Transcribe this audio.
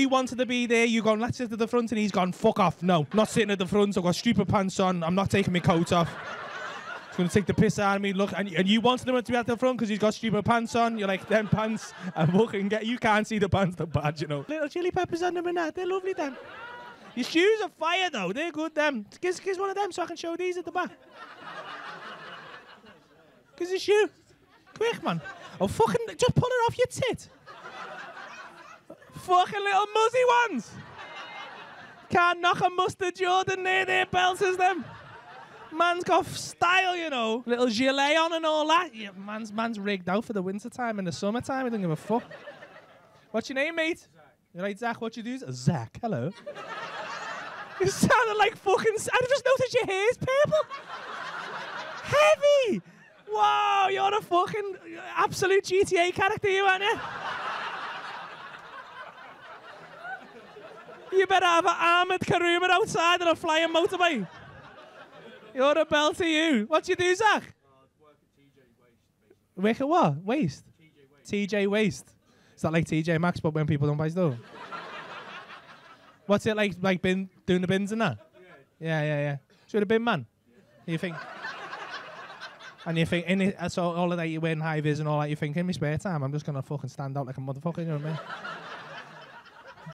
You wanted to be there. You gone, let's sit at the front, and he's gone, fuck off. No, not sitting at the front. I've got stupid pants on. I'm not taking my coat off. He's going to take the piss out of me. Look, and, and you wanted him to be at the front because he's got stupid pants on. You're like, them pants are fucking get. You can't see the pants, they're bad, you know. Little chili peppers on them and that. They're lovely, them. Your shoes are fire, though. They're good, them. Give, give one of them so I can show these at the back. Us a shoe. Quick, man. Oh, fucking, just pull it off your tit. Fucking little muzzy ones. Can't knock a mustard Jordan near their belts as them. Man's got style, you know. Little gilet on and all that. Yeah, man's man's rigged out for the winter time and the summertime. I don't give a fuck. What's your name, mate? You right, Zach? What you do? Zach. Hello. you sounded like fucking. I just noticed your hair's purple. Heavy. Wow, you're a fucking absolute GTA character, you aren't you? You better have an armoured Kuruma outside and a flying motorbike. You're a bell to you. What do you do, Zach? Work at what? Waste? TJ Waste. Is that like TJ Maxx, but when people don't buy stuff? What's it like, like bin, doing the bins and that? Yeah, yeah, yeah. So you're a bin man? You think? And you think, in it, so all of that, you're wearing high vis and all that, you think, in my spare time, I'm just going to fucking stand out like a motherfucker, you know what I mean?